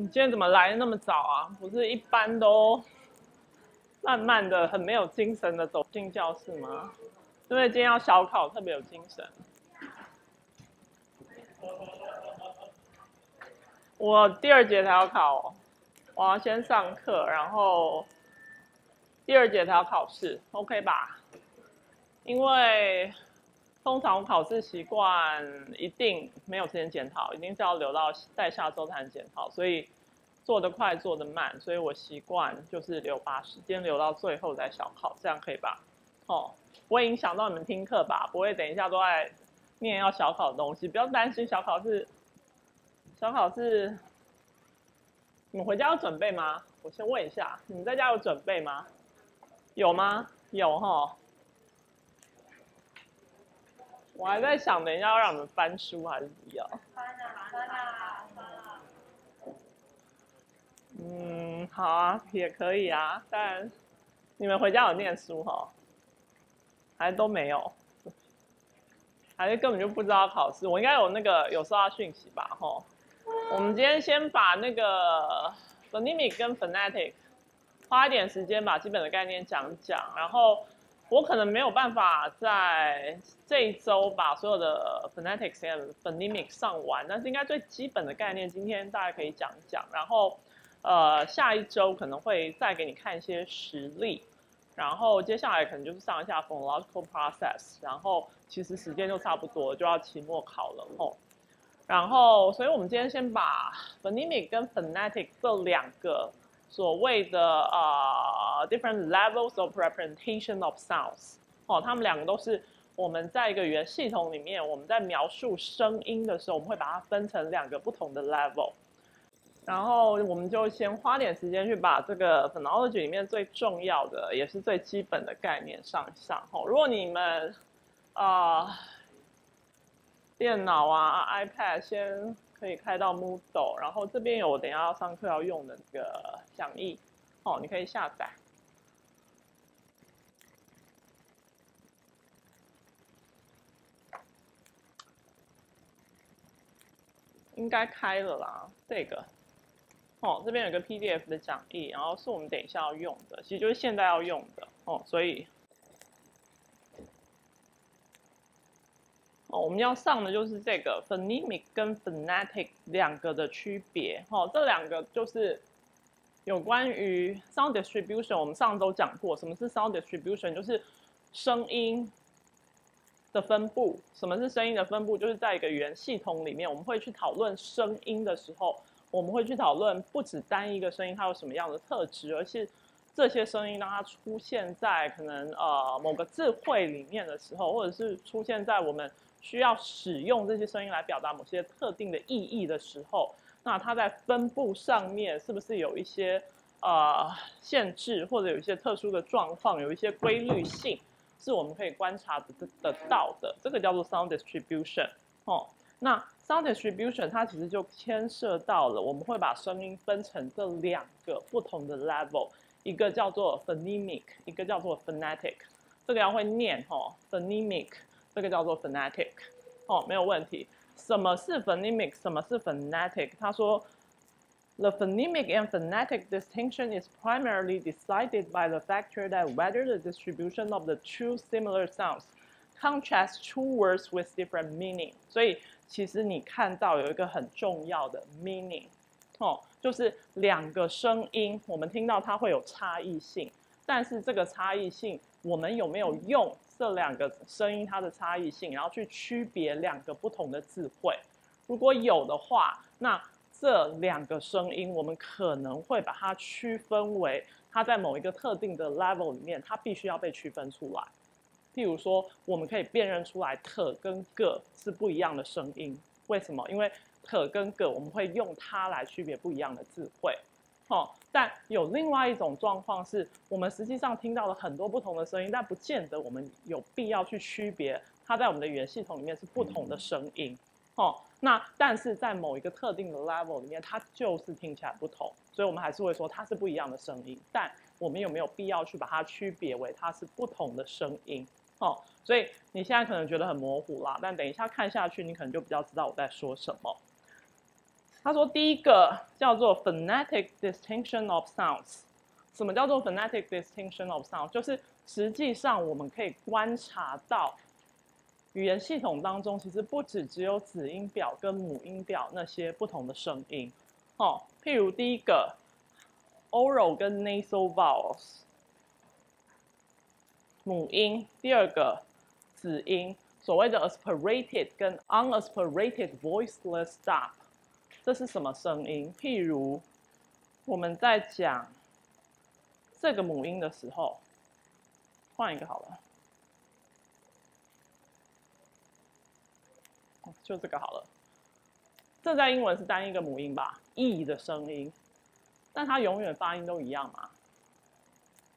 你今天怎么来那么早啊？不是一般都慢慢的、很没有精神的走进教室吗？因为今天要小考，特别有精神。我第二节才要考，我要先上课，然后第二节才要考试，OK 吧？因为通常我考试习惯一定没有时间检讨，一定是要留到在下周才能检讨，所以做得快做得慢，所以我习惯就是留把时间留到最后再小考，这样可以吧？哦，不会影响到你们听课吧？不会等一下都在念要小考的东西，不要担心小考是。小考是，你们回家有准备吗？我先问一下，你们在家有准备吗？有吗？有哈。我还在想，等一下要让你们翻书还是不要？翻啊翻啊翻啊！嗯，好啊，也可以啊。但你们回家有念书哈？还都没有？还是根本就不知道考试？我应该有那个有收到讯息吧？哈。我们今天先把那个 phonemic 跟 phonetic 花一点时间把基本的概念讲讲，然后我可能没有办法在这一周把所有的 phonetics 和 phonemic 上完，但是应该最基本的概念今天大概可以讲一讲，然后呃下一周可能会再给你看一些实例，然后接下来可能就是上一下 phonological process，然后其实时间就差不多就要期末考了吼。然后，所以我们今天先把 phonemic 跟 phonetic 这两个所谓的呃 different levels of representation of sounds，哦，他们两个都是我们在一个语言系统里面，我们在描述声音的时候，我们会把它分成两个不同的 level。然后，我们就先花点时间去把这个 phonology 里面最重要的，也是最基本的概念上一上。哦，如果你们啊。电脑啊，iPad 先可以开到 Moodle，然后这边有我等下要上课要用的那个讲义，哦，你可以下载。应该开了啦，这个，哦，这边有个 PDF 的讲义，然后是我们等一下要用的，其实就是现在要用的，哦，所以。哦，我们要上的就是这个 phonemic 跟 phonetic 两个的区别。哦，这两个就是有关于 sound distribution。我们上周讲过，什么是 sound distribution，就是声音的分布。什么是声音的分布？就是在一个语言系统里面，我们会去讨论声音的时候，我们会去讨论不止单一个声音它有什么样的特质，而是这些声音当它出现在可能呃某个智慧里面的时候，或者是出现在我们。需要使用这些声音来表达某些特定的意义的时候，那它在分布上面是不是有一些呃限制，或者有一些特殊的状况，有一些规律性，是我们可以观察得得到的。这个叫做 sound distribution。哦，那 sound distribution 它其实就牵涉到了，我们会把声音分成这两个不同的 level，一个叫做 phonemic，一个叫做 phonetic。这个要会念哦，phonemic。这个叫做 phonetic，哦，没有问题。什么是 phonemic？什么是 phonetic？他说，the phonemic and phonetic distinction is primarily decided by the factor that whether the distribution of the two similar sounds contrasts two words with different meaning。所以其实你看到有一个很重要的 meaning，哦，就是两个声音，我们听到它会有差异性，但是这个差异性，我们有没有用？ 这两个声音它的差异性，然后去区别两个不同的字汇，如果有的话，那这两个声音我们可能会把它区分为它在某一个特定的 level 里面，它必须要被区分出来。譬如说，我们可以辨认出来特跟个是不一样的声音，为什么？因为特跟个我们会用它来区别不一样的字汇。哦，但有另外一种状况是，我们实际上听到了很多不同的声音，但不见得我们有必要去区别它在我们的语言系统里面是不同的声音。哦，那但是在某一个特定的 level 里面，它就是听起来不同，所以我们还是会说它是不一样的声音。但我们有没有必要去把它区别为它是不同的声音？哦，所以你现在可能觉得很模糊啦，但等一下看下去，你可能就比较知道我在说什么。他说第一个叫做 phonetic distinction of sounds。什么叫做 phonetic distinction of sounds？就是实际上我们可以观察到，语言系统当中其实不只只有子音表跟母音表那些不同的声音。哦，譬如第一个 oral 跟 nasal vowels，母音；第二个子音，所谓的 aspirated 跟 unaspirated voiceless stop，这是什么声音？譬如我们在讲。这个母音的时候，换一个好了，就这个好了。这在英文是单一个母音吧？e 的声音，但它永远发音都一样嘛？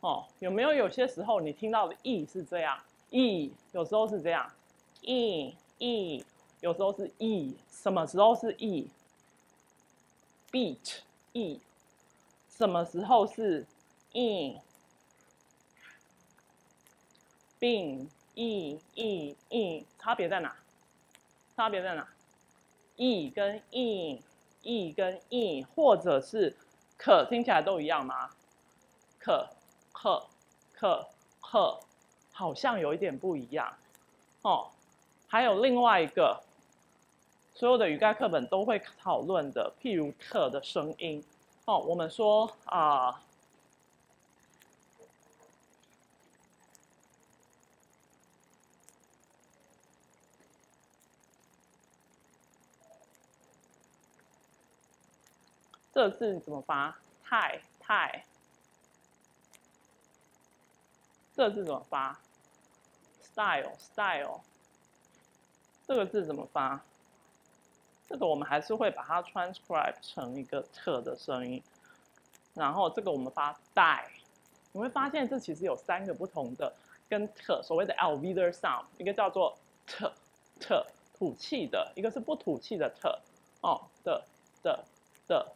哦，有没有有些时候你听到的 e 是这样？e 有时候是这样，e e 有时候是 e，什么时候是 e？Beat e，什么时候是？in being e e e 差别在哪？差别在哪？e 跟 in e 跟 in 或者是可听起来都一样吗？可可可可好像有一点不一样哦。还有另外一个，所有的语概课本都会讨论的，譬如特的声音哦。我们说啊。这个字怎么发？太太。这个字怎么发？style style。这个字怎么发？这个我们还是会把它 transcribe 成一个特的声音。然后这个我们发 die。你会发现这其实有三个不同的跟特所谓的 alveolar sound，一个叫做特特吐气的，一个是不吐气的特哦的的的。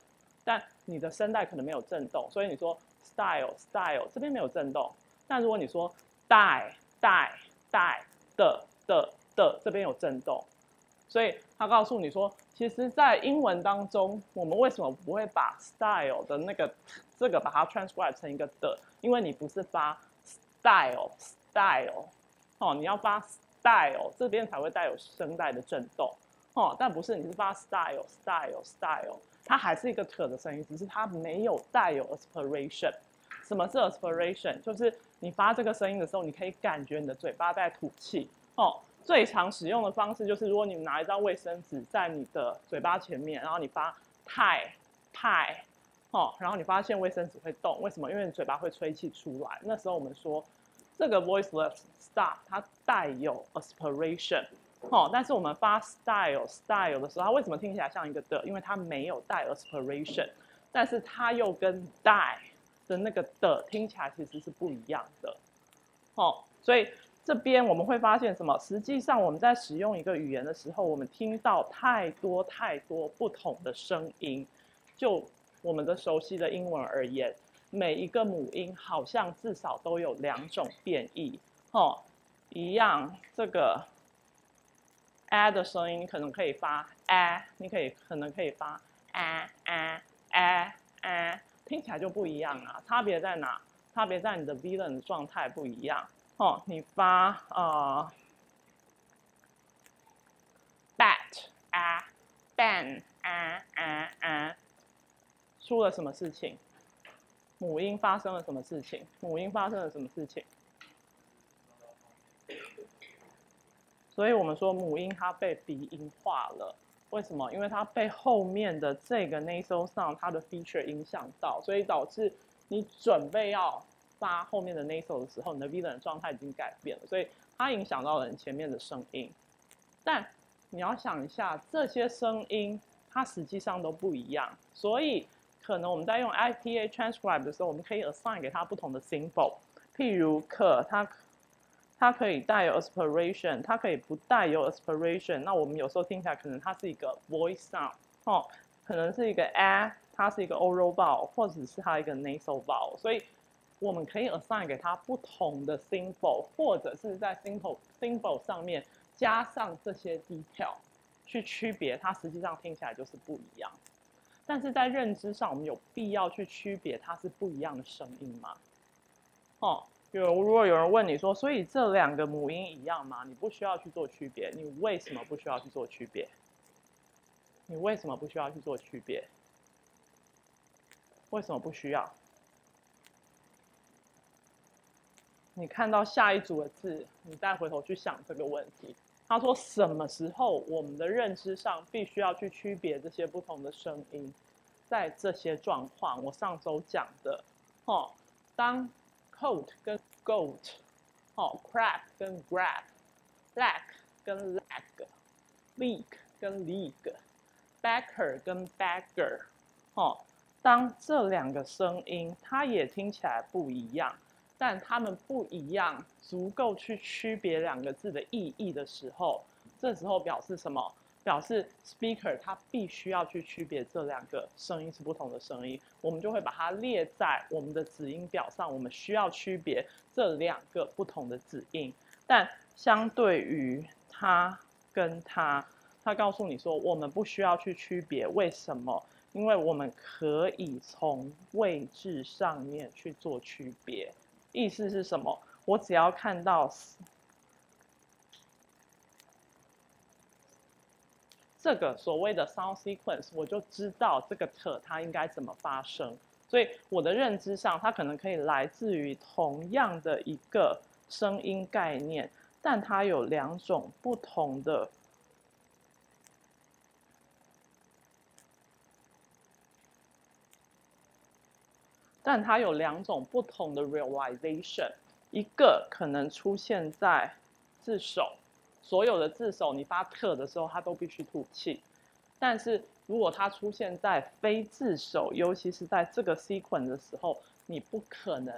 但你的声带可能没有震动，所以你说 style style 这边没有震动。但如果你说 die die die 的的的这边有震动，所以他告诉你说，其实，在英文当中，我们为什么不会把 style 的那个这个把它 transcribe 成一个的？因为你不是发 style style 哦，你要发 style 这边才会带有声带的震动哦，但不是你是发 style style style。它还是一个特的声音，只是它没有带有 aspiration。什么是 aspiration？就是你发这个声音的时候，你可以感觉你的嘴巴在吐气。哦，最常使用的方式就是，如果你拿一张卫生纸在你的嘴巴前面，然后你发太太，哦，然后你发现卫生纸会动，为什么？因为你嘴巴会吹气出来。那时候我们说，这个 voiceless stop 它带有 aspiration。哦，但是我们发 style style 的时候，它为什么听起来像一个的？因为它没有带 aspiration，但是它又跟 die 的那个的听起来其实是不一样的。哦，所以这边我们会发现什么？实际上我们在使用一个语言的时候，我们听到太多太多不同的声音。就我们的熟悉的英文而言，每一个母音好像至少都有两种变异。哦，一样这个。a 的声音，可能可以发 a，你可以可能可以发 a a a a，听起来就不一样啊。差别在哪？差别在你的 v 的状态不一样。哦，你发呃 bat 啊 ban 啊啊啊出了什么事情？母音发生了什么事情？母音发生了什么事情？所以我们说母音它被鼻音化了，为什么？因为它被后面的这个 nasal sound 它的 feature 影响到，所以导致你准备要发后面的 nasal 的时候，你的 v 的状态已经改变了，所以它影响到了你前面的声音。但你要想一下，这些声音它实际上都不一样，所以可能我们在用 IPA transcribe 的时候，我们可以 assign 给它不同的 symbol，譬如可它。它可以带有 aspiration，它可以不带有 aspiration。那我们有时候听起来可能它是一个 voice sound，哦，可能是一个 a，它是一个 oral vowel，或者是它一个 nasal vowel。所以我们可以 assign 给它不同的 symbol，或者是在 symbol symbol 上面加上这些 detail，去区别它实际上听起来就是不一样。但是在认知上，我们有必要去区别它是不一样的声音吗？哦，有如果有人问你说，所以这两个母音一样吗？你不需要去做区别，你为什么不需要去做区别？你为什么不需要去做区别？为什么不需要？你看到下一组的字，你再回头去想这个问题。他说：“什么时候我们的认知上必须要去区别这些不同的声音？在这些状况，我上周讲的，哦，当 coat 跟 goat，哦，crab 跟 grab，lack 跟 leg，leak 跟 league，backer 跟 bagger，哦，当这两个声音，它也听起来不一样。”但他们不一样，足够去区别两个字的意义的时候，这时候表示什么？表示 speaker 他必须要去区别这两个声音是不同的声音，我们就会把它列在我们的子音表上。我们需要区别这两个不同的子音，但相对于他跟他，他告诉你说我们不需要去区别，为什么？因为我们可以从位置上面去做区别。意思是什么？我只要看到这个所谓的 sound sequence，我就知道这个 t 它应该怎么发生。所以我的认知上，它可能可以来自于同样的一个声音概念，但它有两种不同的。但它有两种不同的 realization，一个可能出现在自首，所有的自首你发特的时候，它都必须吐气。但是如果它出现在非自首，尤其是在这个 sequence 的时候，你不可能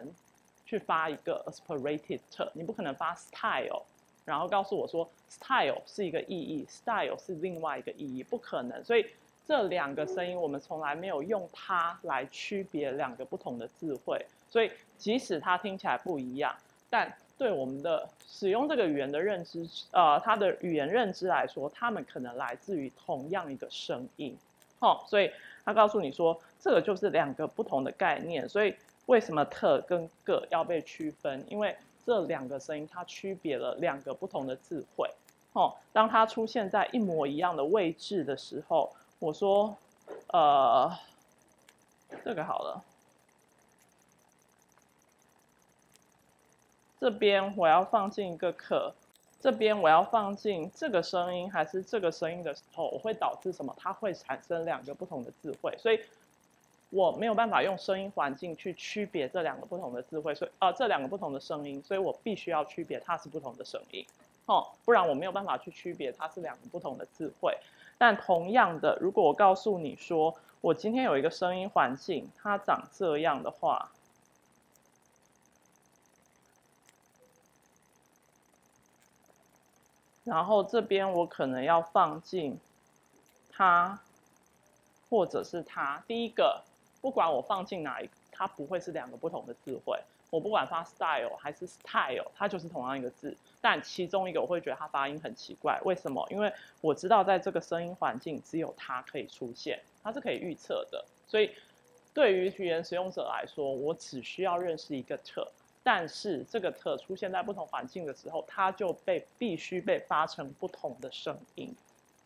去发一个 aspirated t，你不可能发 style，然后告诉我说 style 是一个意义，style 是另外一个意义，不可能。所以。这两个声音，我们从来没有用它来区别两个不同的智慧，所以即使它听起来不一样，但对我们的使用这个语言的认知，呃，它的语言认知来说，它们可能来自于同样一个声音，哦，所以他告诉你说，这个就是两个不同的概念，所以为什么特跟个要被区分？因为这两个声音它区别了两个不同的智慧，哦，当它出现在一模一样的位置的时候。我说，呃，这个好了。这边我要放进一个可，这边我要放进这个声音还是这个声音的时候，我会导致什么？它会产生两个不同的智慧，所以我没有办法用声音环境去区别这两个不同的智慧，所以呃，这两个不同的声音，所以我必须要区别它是不同的声音，哦，不然我没有办法去区别它是两个不同的智慧。但同样的，如果我告诉你说，我今天有一个声音环境，它长这样的话，然后这边我可能要放进它，或者是它。第一个，不管我放进哪一，它不会是两个不同的字汇。我不管发 style 还是 style，它就是同样一个字。但其中一个我会觉得它发音很奇怪，为什么？因为我知道在这个声音环境只有它可以出现，它是可以预测的。所以对于语言使用者来说，我只需要认识一个特但是这个特出现在不同环境的时候，它就被必须被发成不同的声音。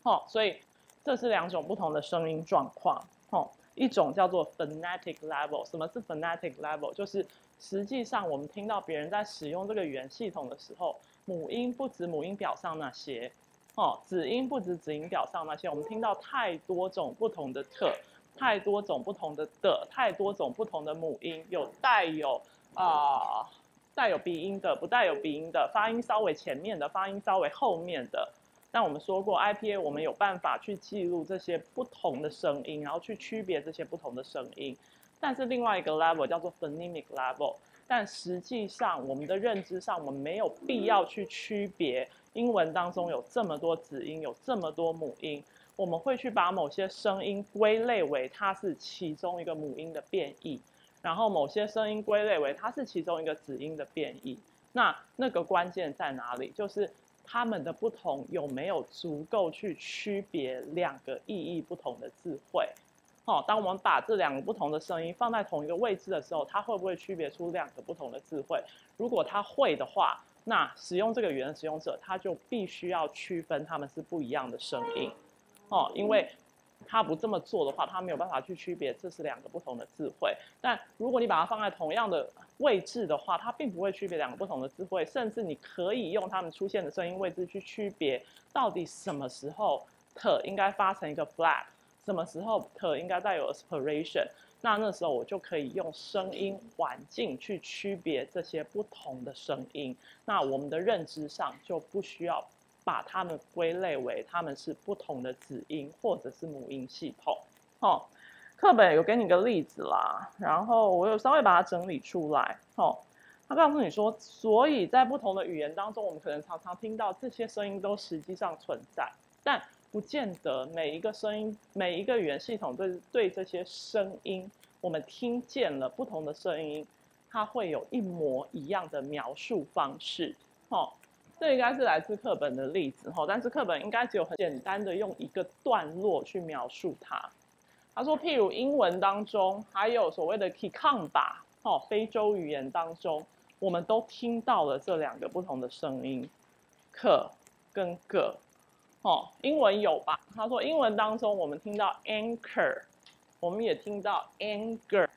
哦，所以这是两种不同的声音状况。哦，一种叫做 phonetic level。什么是 phonetic level？就是实际上我们听到别人在使用这个语言系统的时候。母音不止母音表上那些，哦，子音不止子音表上那些，我们听到太多种不同的特，太多种不同的的，太多种不同的母音，有带有啊带有鼻音的，不带有鼻音的，发音稍微前面的，发音稍微后面的。但我们说过，IPA 我们有办法去记录这些不同的声音，然后去区别这些不同的声音。但是另外一个 level 叫做 phonemic level。但实际上，我们的认知上，我们没有必要去区别英文当中有这么多子音，有这么多母音。我们会去把某些声音归类为它是其中一个母音的变异，然后某些声音归类为它是其中一个子音的变异。那那个关键在哪里？就是它们的不同有没有足够去区别两个意义不同的字汇。哦，当我们把这两个不同的声音放在同一个位置的时候，它会不会区别出两个不同的智慧？如果它会的话，那使用这个语言的使用者他就必须要区分它们是不一样的声音，哦，因为他不这么做的话，他没有办法去区别这是两个不同的智慧。但如果你把它放在同样的位置的话，它并不会区别两个不同的智慧，甚至你可以用它们出现的声音位置去区别到底什么时候特应该发成一个 flat。什么时候可应该带有 aspiration？那那时候我就可以用声音环境去区别这些不同的声音。那我们的认知上就不需要把它们归类为它们是不同的子音或者是母音系统。哦，课本有给你个例子啦，然后我有稍微把它整理出来。哦，他告诉你说，所以在不同的语言当中，我们可能常常听到这些声音都实际上存在，但不见得每一个声音，每一个语言系统对对这些声音，我们听见了不同的声音，它会有一模一样的描述方式。哦，这应该是来自课本的例子。哈，但是课本应该只有很简单的用一个段落去描述它。他说，譬如英文当中，还有所谓的 Kikamba，哦，非洲语言当中，我们都听到了这两个不同的声音，可跟个。哦，英文有吧？他说英文当中我们听到 anchor，我们也听到 anger，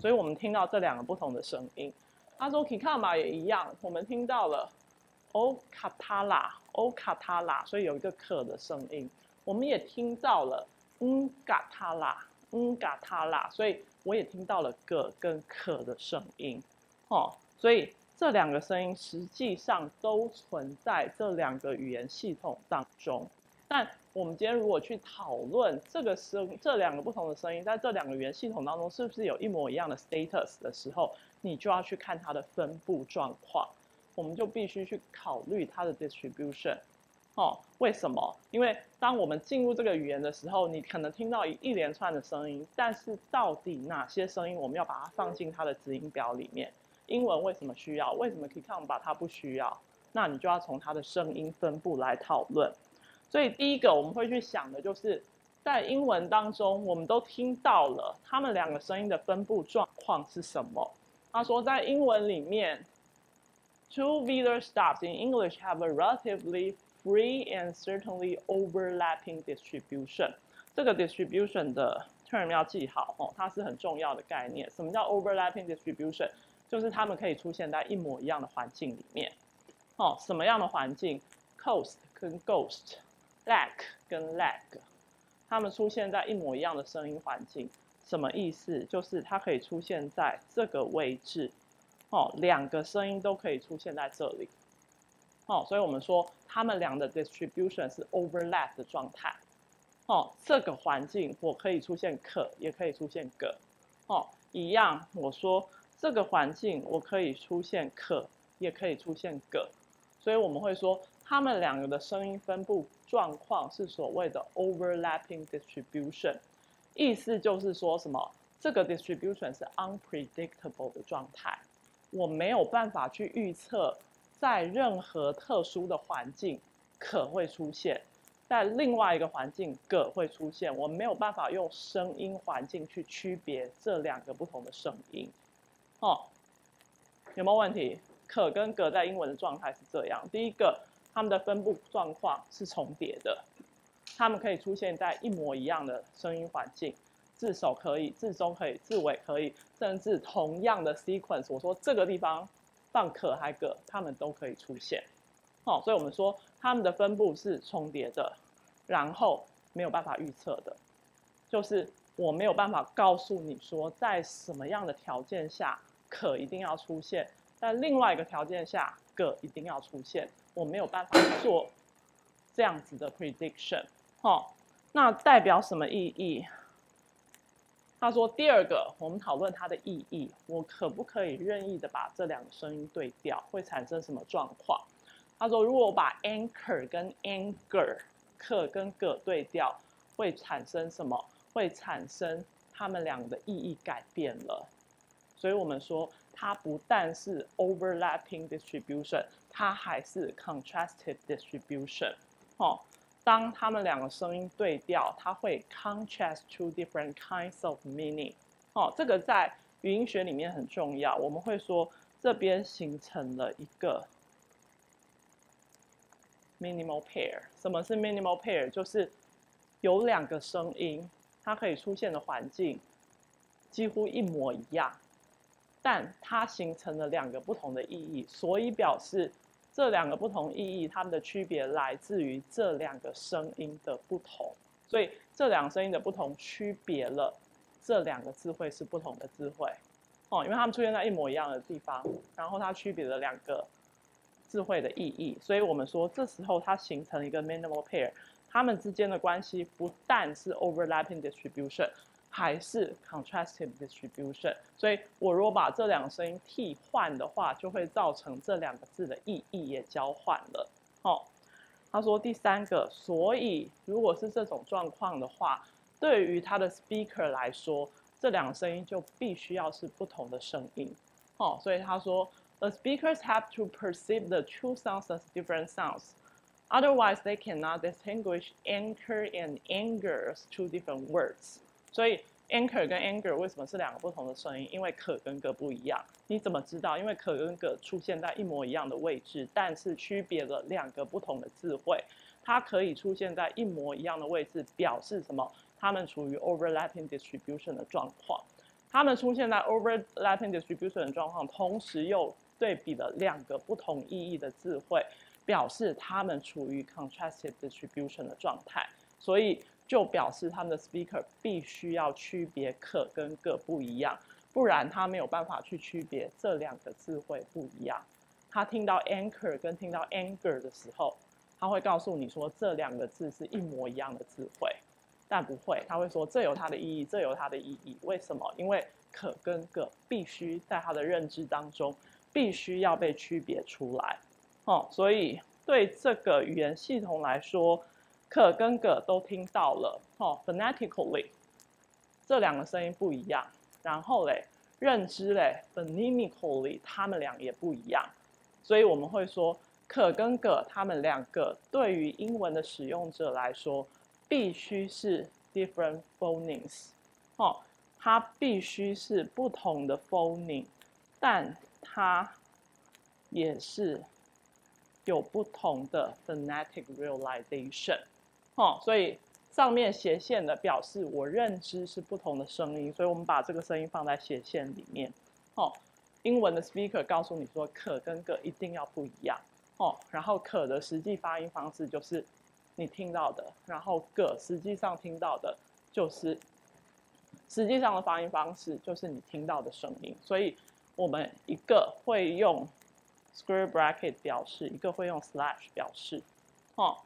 所以我们听到这两个不同的声音。他说 kikama 也一样，我们听到了 o katala，o katala，所以有一个可的声音。我们也听到了 n gatala，n gatala，所以我也听到了个跟可的声音。哦，所以。这两个声音实际上都存在这两个语言系统当中，但我们今天如果去讨论这个声这两个不同的声音在这两个语言系统当中是不是有一模一样的 status 的时候，你就要去看它的分布状况，我们就必须去考虑它的 distribution。哦，为什么？因为当我们进入这个语言的时候，你可能听到一一连串的声音，但是到底哪些声音我们要把它放进它的子音表里面？英文为什么需要？为什么 k i k a n 把它不需要？那你就要从它的声音分布来讨论。所以第一个我们会去想的就是，在英文当中，我们都听到了他们两个声音的分布状况是什么。他说，在英文里面，two velar stops in English have a relatively free and certainly overlapping distribution。这个 distribution 的 term 要记好哦，它是很重要的概念。什么叫 overlapping distribution？就是它们可以出现在一模一样的环境里面，哦，什么样的环境？Coast 跟 Ghost，Lag 跟 Lag，它们出现在一模一样的声音环境，什么意思？就是它可以出现在这个位置，哦，两个声音都可以出现在这里，哦，所以我们说它们俩的 distribution 是 overlap 的状态，哦，这个环境我可以出现可，也可以出现个，哦，一样，我说。这个环境我可以出现可，也可以出现个，所以我们会说它们两个的声音分布状况是所谓的 overlapping distribution，意思就是说什么？这个 distribution 是 unpredictable 的状态，我没有办法去预测在任何特殊的环境可会出现，在另外一个环境个会出现，我没有办法用声音环境去区别这两个不同的声音。哦，有没有问题？可跟格在英文的状态是这样：第一个，它们的分布状况是重叠的，它们可以出现在一模一样的声音环境，字首可以，字中可以，字尾可以，甚至同样的 sequence，我说这个地方放可还格，它们都可以出现。哦，所以我们说它们的分布是重叠的，然后没有办法预测的，就是我没有办法告诉你说在什么样的条件下。可一定要出现，但另外一个条件下，个一定要出现，我没有办法做这样子的 prediction，哦，那代表什么意义？他说第二个，我们讨论它的意义，我可不可以任意的把这两个声音对调，会产生什么状况？他说，如果我把 anchor 跟 anger，可跟个对调，会产生什么？会产生他们俩的意义改变了。所以我们说，它不但是 overlapping distribution，它还是 contrasted distribution。哦，当它们两个声音对调，它会 contrast two different kinds of meaning。哦，这个在语音学里面很重要。我们会说这边形成了一个 minimal pair。什么是 minimal pair？就是有两个声音，它可以出现的环境几乎一模一样，但它形成了两个不同的意义，所以表示。这两个不同意义，它们的区别来自于这两个声音的不同，所以这两个声音的不同区别了这两个智慧是不同的智慧，哦，因为它们出现在一模一样的地方，然后它区别了两个智慧的意义，所以我们说这时候它形成一个 minimal pair，它们之间的关系不但是 overlapping distribution。还是 contrastive distribution，所以我如果把这两个声音替换的话，就会造成这两个字的意义也交换了。哦，他说第三个，所以如果是这种状况的话，对于他的 speaker 来说，这两个声音就必须要是不同的声音。哦，所以他说，the speakers have to perceive the two sounds as different sounds，otherwise they cannot distinguish anchor and angers two different words。所以 anchor 跟 anger 为什么是两个不同的声音？因为可跟个不一样。你怎么知道？因为可跟个出现在一模一样的位置，但是区别了两个不同的字汇。它可以出现在一模一样的位置，表示什么？它们处于 overlapping distribution 的状况。它们出现在 overlapping distribution 的状况，同时又对比了两个不同意义的字汇，表示它们处于 contrastive distribution 的状态。所以。就表示他们的 speaker 必须要区别可跟个不一样，不然他没有办法去区别这两个字会不一样。他听到 anchor 跟听到 anger 的时候，他会告诉你说这两个字是一模一样的字汇，但不会，他会说这有它的意义，这有它的意义。为什么？因为可跟个必须在他的认知当中必须要被区别出来。哦，所以对这个语言系统来说。可跟个都听到了，哦，phonetically，这两个声音不一样。然后嘞，认知嘞，phonemically，他们俩也不一样。所以我们会说，可跟个他们两个对于英文的使用者来说，必须是 different phonemes，哦，它必须是不同的 phoneme，但它也是有不同的 phonetic realization。哦，所以上面斜线的表示我认知是不同的声音，所以我们把这个声音放在斜线里面。哦，英文的 speaker 告诉你说可跟个一定要不一样。哦，然后可的实际发音方式就是你听到的，然后个实际上听到的就是实际上的发音方式就是你听到的声音。所以我们一个会用 square bracket 表示，一个会用 slash 表示。哦。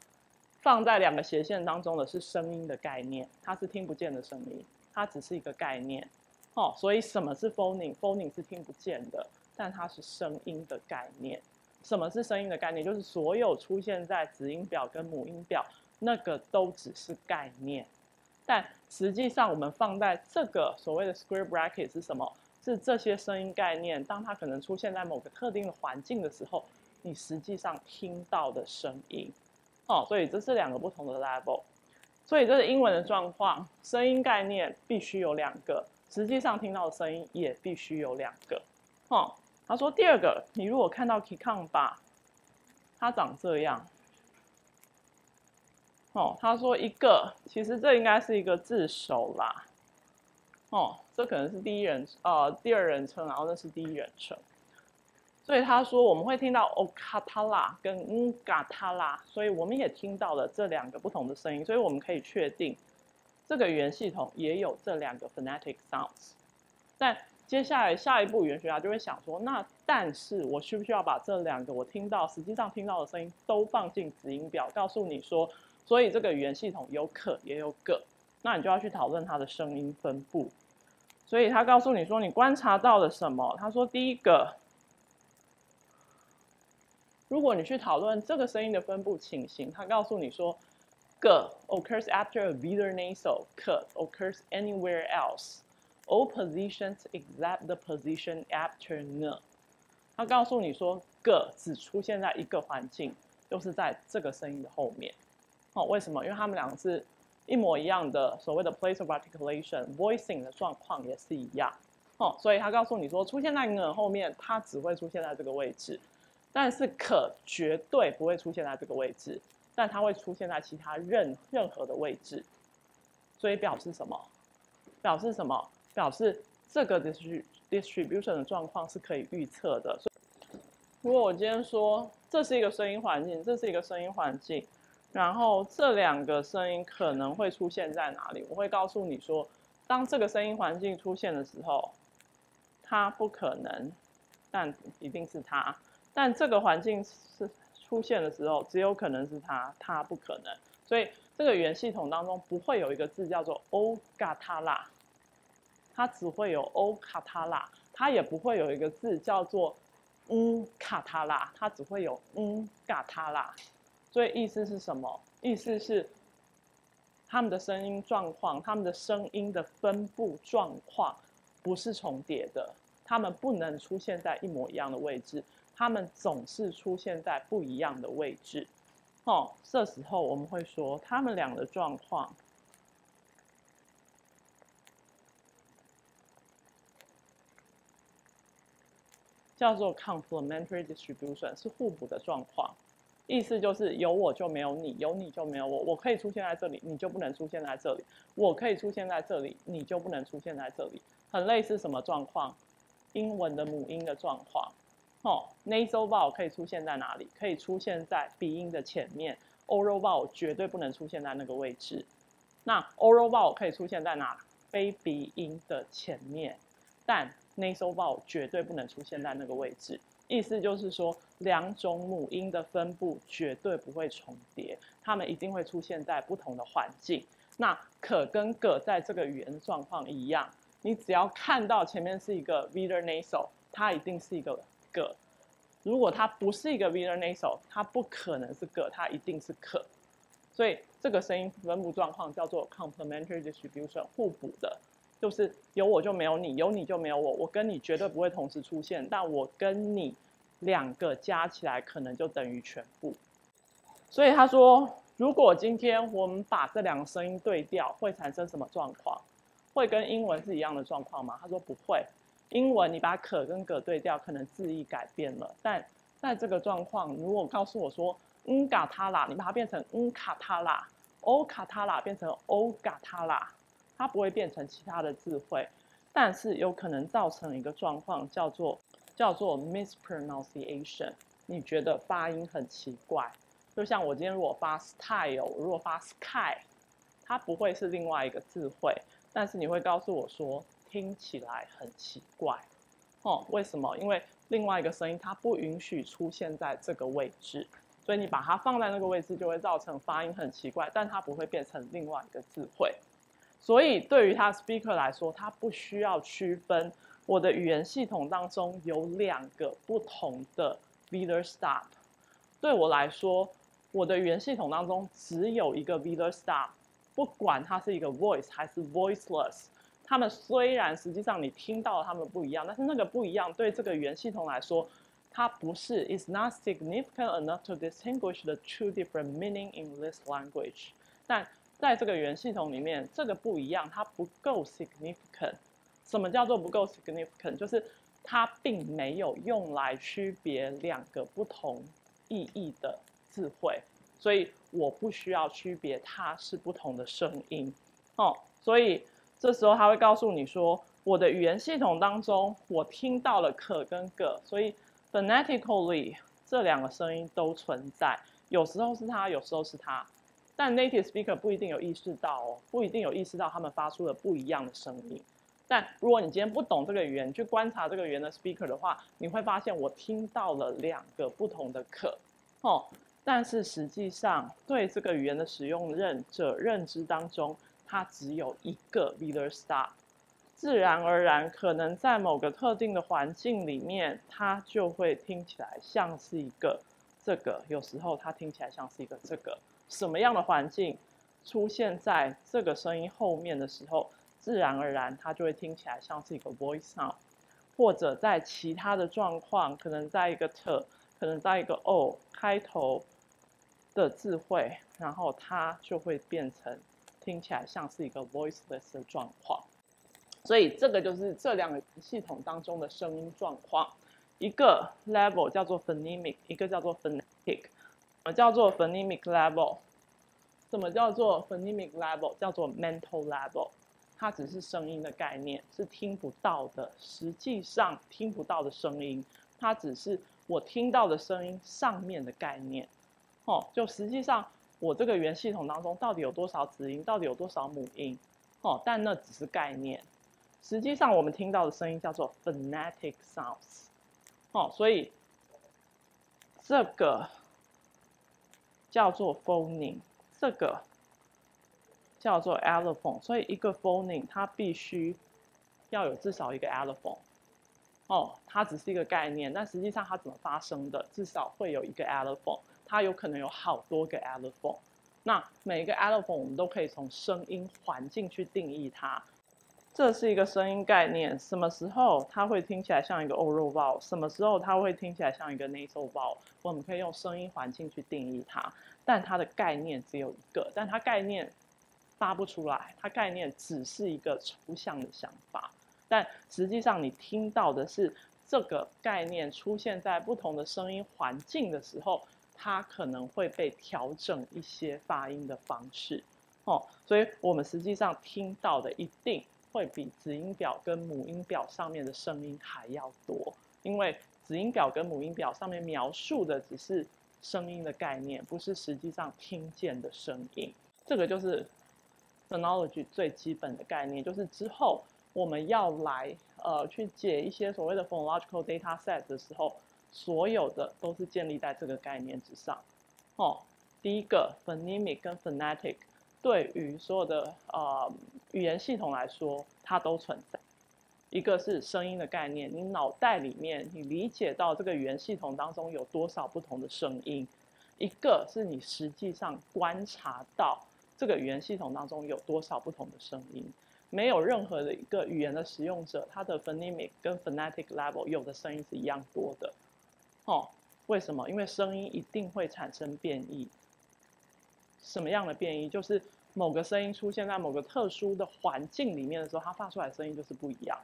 放在两个斜线当中的是声音的概念，它是听不见的声音，它只是一个概念，哦，所以什么是 phoning？phoning 是听不见的，但它是声音的概念。什么是声音的概念？就是所有出现在子音表跟母音表那个都只是概念，但实际上我们放在这个所谓的 square bracket 是什么？是这些声音概念，当它可能出现在某个特定的环境的时候，你实际上听到的声音。哦，所以这是两个不同的 level，所以这是英文的状况，声音概念必须有两个，实际上听到的声音也必须有两个。哦，他说第二个，你如果看到 k i k o n 吧，它长这样。哦，他说一个，其实这应该是一个字首啦。哦，这可能是第一人呃第二人称，然后那是第一人称。所以他说我们会听到 o k a t a l a 跟 n g a t a l a 所以我们也听到了这两个不同的声音，所以我们可以确定这个语言系统也有这两个 phonetic sounds。但接下来下一步语言学家就会想说，那但是我需不需要把这两个我听到实际上听到的声音都放进子音表，告诉你说，所以这个语言系统有可也有个，那你就要去讨论它的声音分布。所以他告诉你说，你观察到了什么？他说第一个。如果你去讨论这个声音的分布情形，他告诉你说，g occurs after a bitter nasal, k occurs anywhere else, all positions except the position after n。他告诉你说，g 只出现在一个环境，就是在这个声音的后面。哦，为什么？因为他们两个是一模一样的，所谓的 place of articulation、voicing 的状况也是一样。哦，所以他告诉你说，出现在呢后面，它只会出现在这个位置，但是可绝对不会出现在这个位置，但它会出现在其他任任何的位置。所以表示什么？表示什么？表示这个 distribution 的状况是可以预测的。如果我今天说这是一个声音环境，这是一个声音环境，然后这两个声音可能会出现在哪里？我会告诉你说，当这个声音环境出现的时候。它不可能，但一定是它。但这个环境是出现的时候，只有可能是它，它不可能。所以这个语言系统当中不会有一个字叫做 o 嘎塔拉，它只会有 o 卡塔拉，它也不会有一个字叫做嗯卡塔拉，它只会有嗯嘎塔拉。所以意思是什么？意思是他们的声音状况，他们的声音的分布状况。不是重叠的，他们不能出现在一模一样的位置，它们总是出现在不一样的位置。哦，这时候我们会说，它们俩的状况叫做 complementary distribution，是互补的状况。意思就是有我就没有你，有你就没有我。我可以出现在这里，你就不能出现在这里；我可以出现在这里，你就不能出现在这里。很类似什么状况？英文的母音的状况。哦，nasal vowel 可以出现在哪里？可以出现在鼻音的前面。oral vowel 绝对不能出现在那个位置。那 oral vowel 可以出现在哪？非鼻音的前面。但 nasal vowel 绝对不能出现在那个位置。意思就是说，两种母音的分布绝对不会重叠，它们一定会出现在不同的环境。那可跟个在这个语言状况一样。你只要看到前面是一个 velar nasal，它一定是一个个。如果它不是一个 v i l l a n a s o 它不可能是个，它一定是可。所以这个声音分布状况叫做 complementary distribution，互补的，就是有我就没有你，有你就没有我。我跟你绝对不会同时出现，但我跟你两个加起来可能就等于全部。所以他说，如果今天我们把这两个声音对调，会产生什么状况？会跟英文是一样的状况吗？他说不会。英文你把可跟格对调，可能字义改变了，但在这个状况，如果告诉我说嗯嘎他啦，你把它变成嗯卡他啦，欧卡他啦变成欧嘎他啦，它不会变成其他的字汇，但是有可能造成一个状况，叫做叫做 mispronunciation。你觉得发音很奇怪，就像我今天如果发 style，如果发 sky，它不会是另外一个字汇。但是你会告诉我说听起来很奇怪，哦，为什么？因为另外一个声音它不允许出现在这个位置，所以你把它放在那个位置就会造成发音很奇怪，但它不会变成另外一个字汇。所以对于他 speaker 来说，他不需要区分我的语言系统当中有两个不同的 velar stop。对我来说，我的语言系统当中只有一个 velar stop。不管它是一个 voice 还是 voiceless，它们虽然实际上你听到它们不一样，但是那个不一样对这个语言系统来说，它不是 is not significant enough to distinguish the two different meaning in this language。但在这个语言系统里面，这个不一样，它不够 significant。什么叫做不够 significant？就是它并没有用来区别两个不同意义的字汇。所以我不需要区别它是不同的声音，哦，所以这时候他会告诉你说，我的语言系统当中我听到了可跟个，所以 phonetically 这两个声音都存在，有时候是它，有时候是它，但 native speaker 不一定有意识到哦，不一定有意识到他们发出了不一样的声音。但如果你今天不懂这个语言，去观察这个语言的 speaker 的话，你会发现我听到了两个不同的可，哦。但是实际上，对这个语言的使用认者认知当中，它只有一个 velar star，自然而然，可能在某个特定的环境里面，它就会听起来像是一个这个；有时候它听起来像是一个这个。什么样的环境出现在这个声音后面的时候，自然而然它就会听起来像是一个 voice sound，或者在其他的状况，可能在一个 t，可能在一个 o 开头。的智慧，然后它就会变成听起来像是一个 voiceless 的状况。所以这个就是这两个系统当中的声音状况，一个 level 叫做 phonemic，一个叫做 phonetic。什么叫做 phonemic level？什么叫做 phonemic level？叫做 mental level。它只是声音的概念，是听不到的，实际上听不到的声音，它只是我听到的声音上面的概念。哦，就实际上我这个元系统当中到底有多少子音，到底有多少母音？哦，但那只是概念。实际上，我们听到的声音叫做 phonetic sounds，哦，所以这个叫做 phoneme，这个叫做 allophone。所以一个 phoneme 它必须要有至少一个 allophone，哦，它只是一个概念，但实际上它怎么发生的，至少会有一个 allophone，它有可能有好多个 allophone。那每一个 allophone 我们都可以从声音环境去定义它。这是一个声音概念，什么时候它会听起来像一个 oral vowel，什么时候它会听起来像一个 nasal vowel，我们可以用声音环境去定义它，但它的概念只有一个，但它概念发不出来，它概念只是一个抽象的想法，但实际上你听到的是这个概念出现在不同的声音环境的时候，它可能会被调整一些发音的方式，哦，所以我们实际上听到的一定。会比子音表跟母音表上面的声音还要多，因为子音表跟母音表上面描述的只是声音的概念，不是实际上听见的声音。这个就是 phonology 最基本的概念，就是之后我们要来呃去解一些所谓的 phonological data set 的时候，所有的都是建立在这个概念之上。哦，第一个 phonemic 跟 phonetic。对于所有的呃语言系统来说，它都存在。一个是声音的概念，你脑袋里面你理解到这个语言系统当中有多少不同的声音；一个是你实际上观察到这个语言系统当中有多少不同的声音。没有任何的一个语言的使用者，他的 phonemic 跟 phonetic level 有的声音是一样多的。哦，为什么？因为声音一定会产生变异。什么样的变异？就是某个声音出现在某个特殊的环境里面的时候，它发出来的声音就是不一样。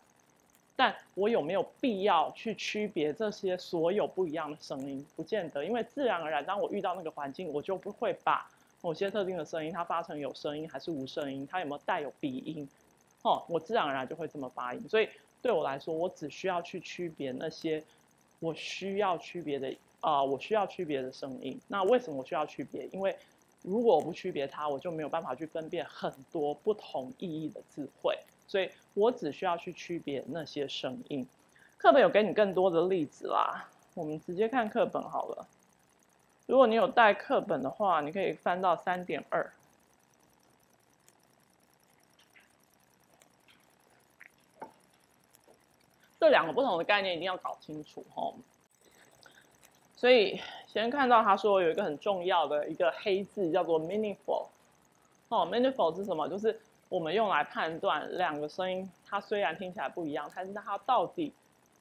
但我有没有必要去区别这些所有不一样的声音？不见得，因为自然而然，当我遇到那个环境，我就不会把某些特定的声音它发成有声音还是无声音，它有没有带有鼻音？哦，我自然而然就会这么发音。所以对我来说，我只需要去区别那些我需要区别的啊，我需要区别的声音。那为什么我需要区别？因为如果我不区别它，我就没有办法去分辨很多不同意义的智慧，所以我只需要去区别那些声音。课本有给你更多的例子啦，我们直接看课本好了。如果你有带课本的话，你可以翻到三点二。这两个不同的概念一定要搞清楚哦。所以先看到他说有一个很重要的一个黑字叫做 meaningful，哦，meaningful 是什么？就是我们用来判断两个声音，它虽然听起来不一样，但是它到底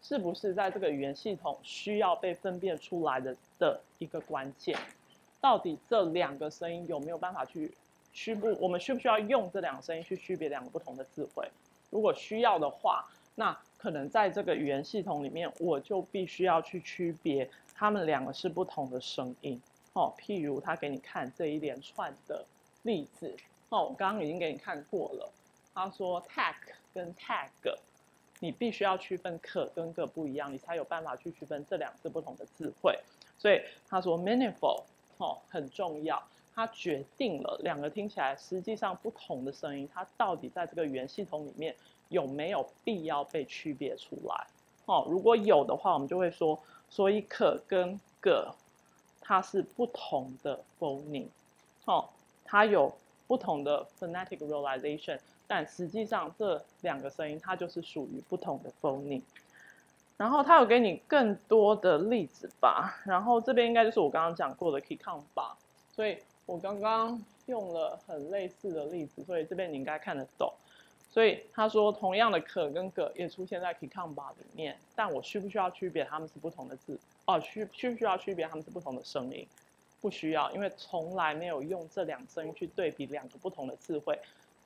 是不是在这个语言系统需要被分辨出来的的一个关键。到底这两个声音有没有办法去区不？我们需不需要用这两个声音去区别两个不同的智慧？如果需要的话，那可能在这个语言系统里面，我就必须要去区别。他们两个是不同的声音，哦，譬如他给你看这一连串的例子，哦，我刚刚已经给你看过了。他说 tag 跟 tag，你必须要区分可跟个不一样，你才有办法去区分这两字不同的字汇。所以他说 meaningful，哦，很重要，它决定了两个听起来实际上不同的声音，它到底在这个语言系统里面有没有必要被区别出来。哦，如果有的话，我们就会说。所以可跟个，它是不同的 phoneme，哦，它有不同的 phonetic realization，但实际上这两个声音它就是属于不同的 phoneme。然后它有给你更多的例子吧，然后这边应该就是我刚刚讲过的 k i k o n 吧，所以我刚刚用了很类似的例子，所以这边你应该看得懂。所以他说，同样的可跟个也出现在 kikamba 里面，但我需不需要区别他们是不同的字？哦，需需不需要区别他们是不同的声音？不需要，因为从来没有用这两声音去对比两个不同的词汇，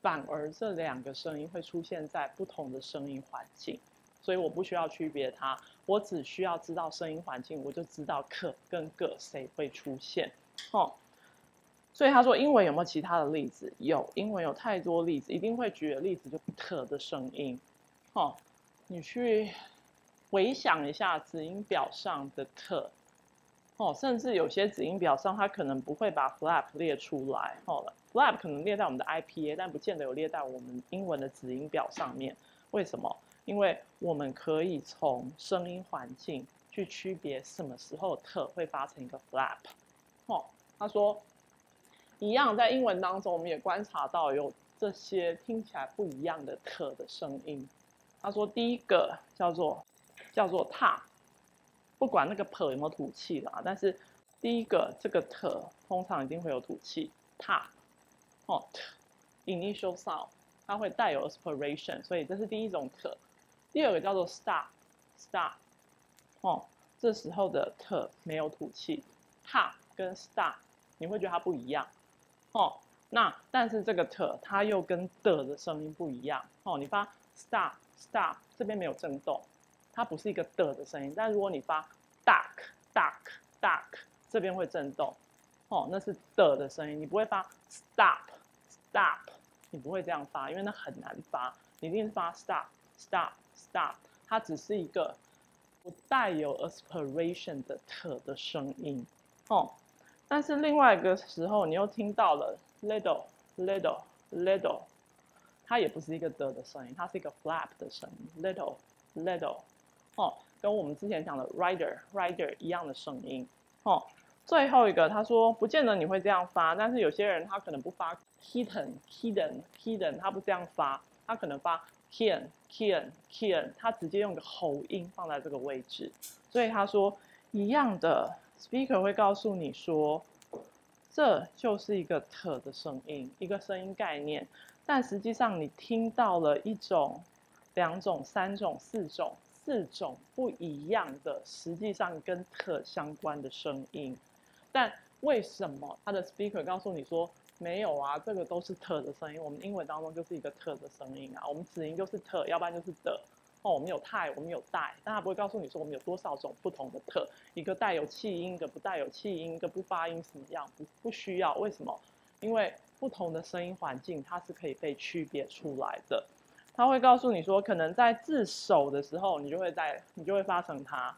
反而这两个声音会出现在不同的声音环境，所以我不需要区别它，我只需要知道声音环境，我就知道可跟个谁会出现，哦。所以他说英文有没有其他的例子？有，英文有太多例子，一定会举的例子就特的声音，哦，你去回想一下子音表上的特。哦，甚至有些子音表上，它可能不会把 flap 列出来。哦，flap 可能列在我们的 IPA，但不见得有列在我们英文的子音表上面。为什么？因为我们可以从声音环境去区别什么时候特会发成一个 flap。哦，他说，一样在英文当中，我们也观察到有这些听起来不一样的特的声音。他说，第一个叫做叫做踏。不管那个 p 有没有吐气啦，但是第一个这个 t 通常一定会有吐气，ta，哦，initial sound，它会带有 aspiration，所以这是第一种 t。第二个叫做 “star”，“star”，哦，这时候的 t 没有吐气，ta 跟 “star”，你会觉得它不一样，哦，那但是这个 t 它又跟的的声音不一样，哦，你发 start，start 这边没有震动。它不是一个的的声音，但如果你发 duck duck duck，这边会震动，哦，那是的的声音，你不会发 stop stop，你不会这样发，因为那很难发，你一定是发 stop stop stop，它只是一个不带有 aspiration 的特的声音，哦，但是另外一个时候你又听到了 little little little，它也不是一个的的声音，它是一个 flap 的声音，little little。哦，跟我们之前讲的 rider rider 一样的声音。哦，最后一个他说，不见得你会这样发，但是有些人他可能不发 hidden hidden hidden，他不这样发，他可能发 kian kian kian，他直接用个喉音放在这个位置。所以他说，一样的 speaker 会告诉你说，这就是一个特的声音，一个声音概念，但实际上你听到了一种、两种、三种、四种。四种不一样的，实际上跟特相关的声音，但为什么他的 speaker 告诉你说没有啊？这个都是特的声音。我们英文当中就是一个特的声音啊，我们子音就是特，要不然就是的。哦，我们有太，我们有带，但它不会告诉你说我们有多少种不同的特，一个带有气音，一个不带有气音，一个不发音什么样？不不需要，为什么？因为不同的声音环境，它是可以被区别出来的。他会告诉你说，可能在自首的时候，你就会在你就会发成它，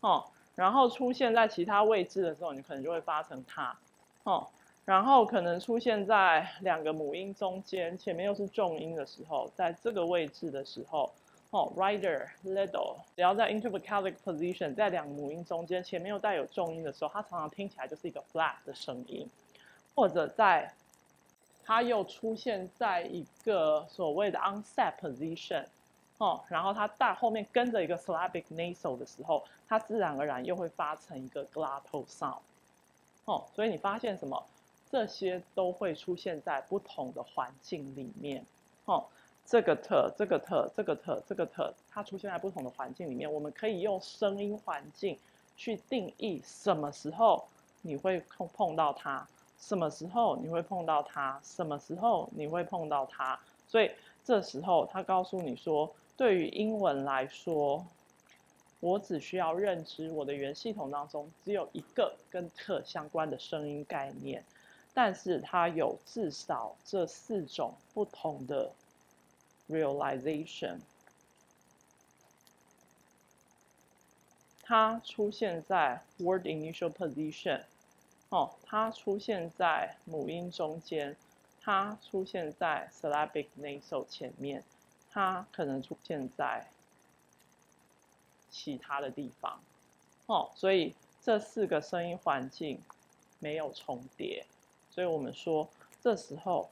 哦，然后出现在其他位置的时候，你可能就会发成它，哦，然后可能出现在两个母音中间，前面又是重音的时候，在这个位置的时候，哦，rider little，只要在 intervocalic position，在两个母音中间，前面又带有重音的时候，它常常听起来就是一个 flat 的声音，或者在。它又出现在一个所谓的 onset position，哦，然后它大后面跟着一个 slavic nasal 的时候，它自然而然又会发成一个 glottal sound，哦，所以你发现什么？这些都会出现在不同的环境里面，哦，这个特，这个特，这个特，这个特，它出现在不同的环境里面，我们可以用声音环境去定义什么时候你会碰碰到它。什么时候你会碰到它？什么时候你会碰到它？所以这时候他告诉你说，对于英文来说，我只需要认知我的原系统当中只有一个跟特相关的声音概念，但是它有至少这四种不同的 realization，它出现在 word initial position。哦，它出现在母音中间，它出现在 syllabic nasal 前面，它可能出现在其他的地方。哦，所以这四个声音环境没有重叠，所以我们说这时候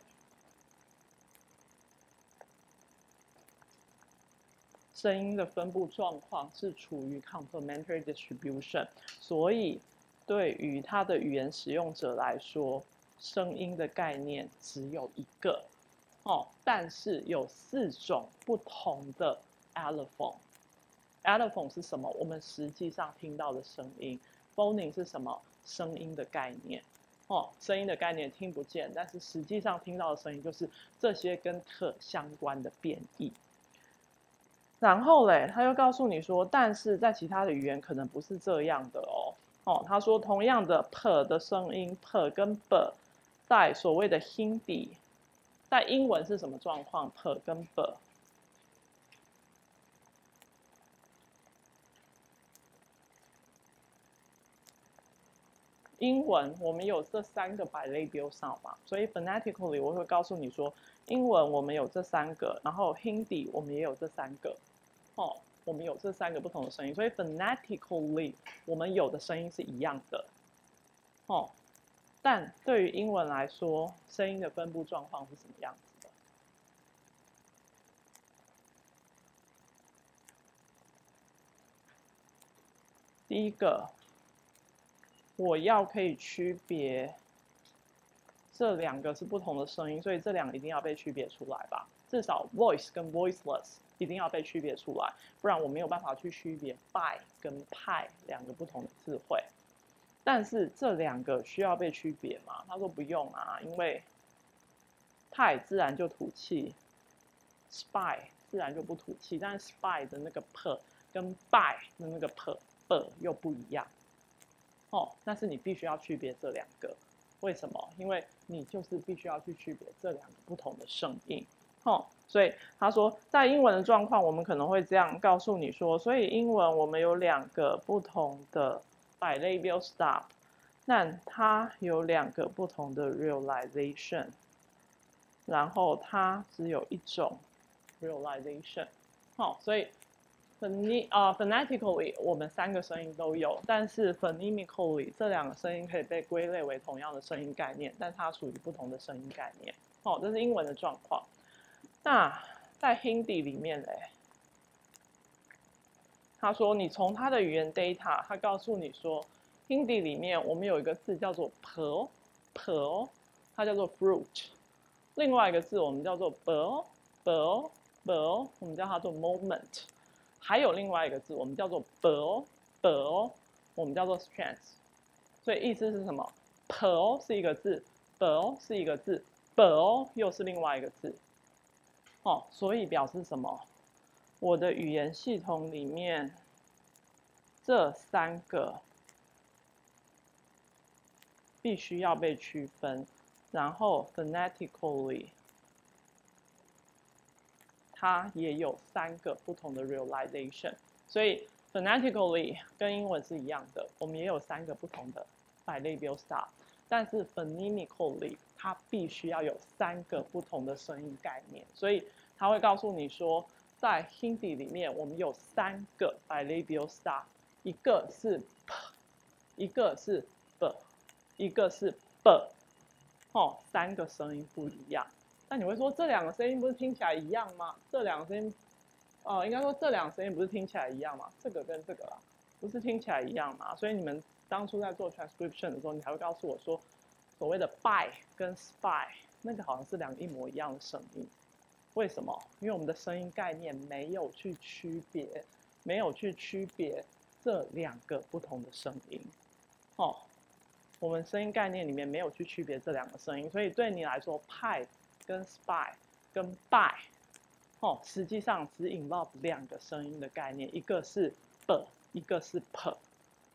声音的分布状况是处于 complementary distribution，所以。对于他的语言使用者来说，声音的概念只有一个，哦，但是有四种不同的 allophone。allophone 是什么？我们实际上听到的声音，phoning 是什么？声音的概念。哦，声音的概念听不见，但是实际上听到的声音就是这些跟特相关的变异。然后嘞，他又告诉你说，但是在其他的语言可能不是这样的哦。哦，他说同样的 per 的声音 per 跟 b，在所谓的 Hindi，在英文是什么状况？per 跟 b。英文我们有这三个 bilabial sound 嘛，所以 phonetically 我会告诉你说，英文我们有这三个，然后 Hindi 我们也有这三个，哦，我们有这三个不同的声音，所以 phonetically 我们有的声音是一样的，哦，但对于英文来说，声音的分布状况是什么样子的？第一个。我要可以区别这两个是不同的声音，所以这两个一定要被区别出来吧？至少 voice 跟 voiceless 一定要被区别出来，不然我没有办法去区别 by 跟派两个不同的字汇。但是这两个需要被区别吗？他说不用啊，因为派自然就吐气，spy 自然就不吐气，但是 spy 的那个 p 跟 by 的那个 p b 又不一样。哦，但是你必须要区别这两个，为什么？因为你就是必须要去区别这两个不同的声音。哦，所以他说，在英文的状况，我们可能会这样告诉你说，所以英文我们有两个不同的 bilabial stop，但它有两个不同的 realization，然后它只有一种 realization。好，所以。phone 啊，phonetically 我们三个声音都有，但是 phonemically 这两个声音可以被归类为同样的声音概念，但它属于不同的声音概念。哦，这是英文的状况。那在 Hindi 里面嘞，他说你从他的语言 data，他告诉你说，Hindi 里面我们有一个字叫做 pearl，pearl，它叫做 fruit。另外一个字我们叫做 bird，bird，bird，我们叫它做 moment。还有另外一个字，我们叫做 “pearl”，“pearl”，我们叫做 “strength”。所以意思是什么？“pearl” 是一个字，“pearl” 是一个字，“pearl” 又是另外一个字。哦，所以表示什么？我的语言系统里面这三个必须要被区分，然后 phonetically。它也有三个不同的 realization，所以 phonetically 跟英文是一样的，我们也有三个不同的 bilabial stop，但是 phonemically 它必须要有三个不同的声音概念，所以它会告诉你说，在 Hindi 里面我们有三个 bilabial stop，一个是 p，一个是 b，一个是 b，哦，三个声音不一样。那你会说这两个声音不是听起来一样吗？这两个声音，哦，应该说这两个声音不是听起来一样吗？这个跟这个啊，不是听起来一样吗？所以你们当初在做 transcription 的时候，你还会告诉我说，所谓的 by 跟 spy 那个好像是两个一模一样的声音，为什么？因为我们的声音概念没有去区别，没有去区别这两个不同的声音，哦，我们声音概念里面没有去区别这两个声音，所以对你来说派。跟 spy 跟 by，哦，实际上只 involve 两个声音的概念，一个是 b，一个是 p，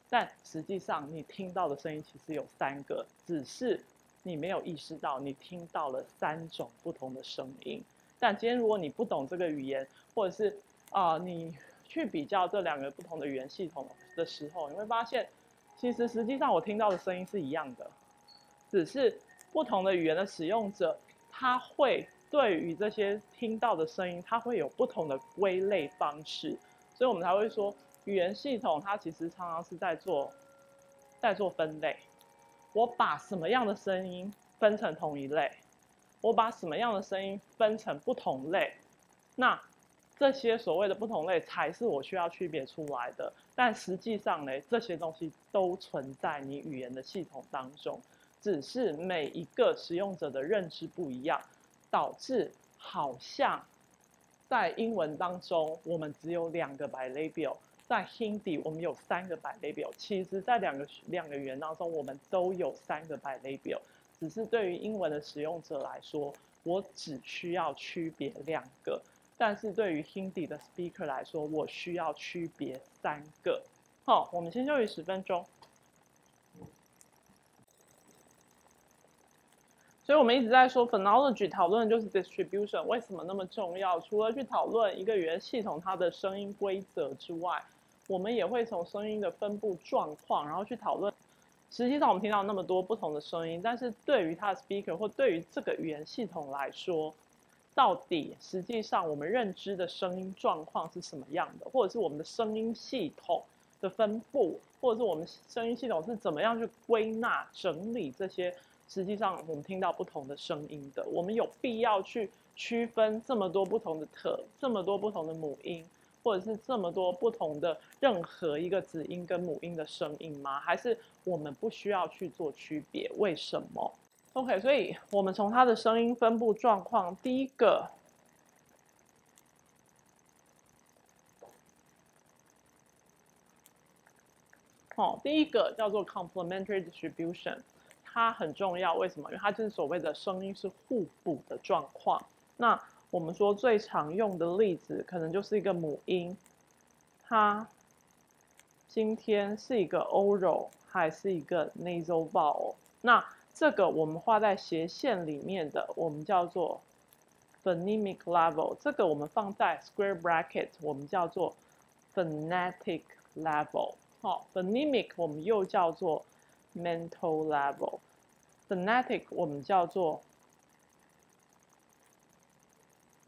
但实际上你听到的声音其实有三个，只是你没有意识到你听到了三种不同的声音。但今天如果你不懂这个语言，或者是啊，你去比较这两个不同的语言系统的时候，你会发现，其实实际上我听到的声音是一样的，只是不同的语言的使用者。他会对于这些听到的声音，它会有不同的归类方式，所以我们才会说语言系统它其实常常是在做，在做分类。我把什么样的声音分成同一类，我把什么样的声音分成不同类，那这些所谓的不同类才是我需要区别出来的。但实际上呢，这些东西都存在你语言的系统当中。只是每一个使用者的认知不一样，导致好像在英文当中，我们只有两个 bilabial，在 Hindi 我们有三个 bilabial，其实在两个两个语言当中，我们都有三个 bilabial，只是对于英文的使用者来说，我只需要区别两个，但是对于 Hindi 的 speaker 来说，我需要区别三个。好，我们先休息十分钟。所以我们一直在说 phonology 讨论就是 distribution 为什么那么重要？除了去讨论一个语言系统它的声音规则之外，我们也会从声音的分布状况，然后去讨论。实际上我们听到那么多不同的声音，但是对于它的 speaker 或对于这个语言系统来说，到底实际上我们认知的声音状况是什么样的，或者是我们的声音系统的分布，或者是我们声音系统是怎么样去归纳整理这些？实际上，我们听到不同的声音的，我们有必要去区分这么多不同的特，这么多不同的母音，或者是这么多不同的任何一个子音跟母音的声音吗？还是我们不需要去做区别？为什么？OK，所以我们从它的声音分布状况，第一个，哦，第一个叫做 complementary distribution。它很重要，为什么？因为它就是所谓的声音是互补的状况。那我们说最常用的例子，可能就是一个母婴，它今天是一个 oral 还是一个 nasal vowel？那这个我们画在斜线里面的，我们叫做 phonemic level。这个我们放在 square bracket，我们叫做 phonetic level。好，phonemic 我们又叫做 mental level，phonetic 我们叫做